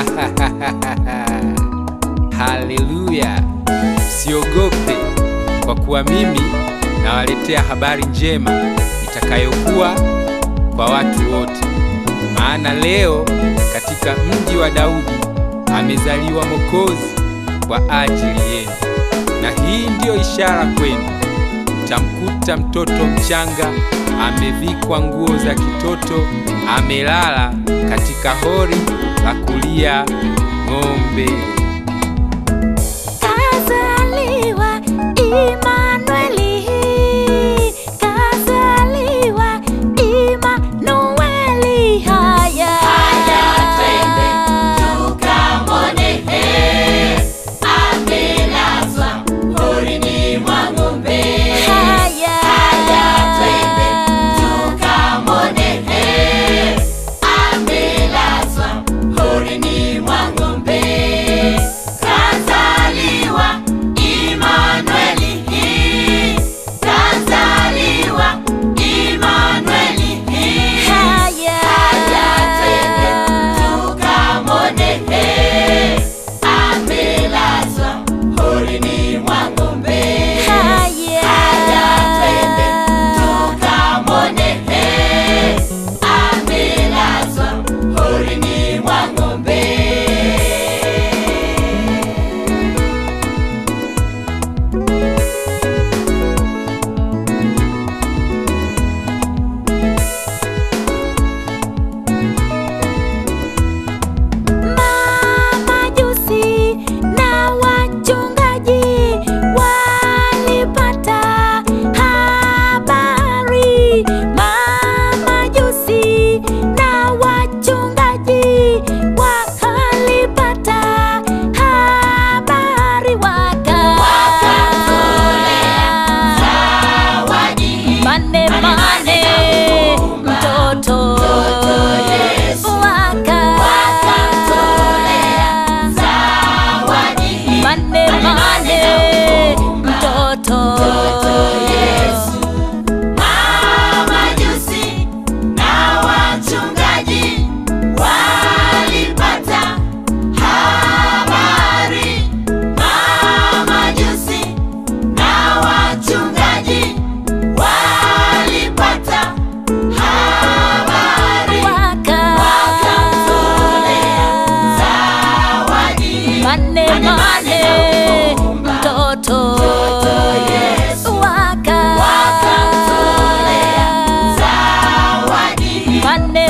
Haleluya! Msiogope, kwa kuwa mimi nawaletea habari njema itakayokuwa kwa watu wote. Maana leo katika mji wa Daudi amezaliwa mokozi kwa ajili yenu, na hii ndiyo ishara kwenu, mtamkuta mtoto mchanga amevikwa nguo za kitoto, amelala katika hori la kulia ng'ombe. mane mane mtoto waka, waka mtolea zawadi. mane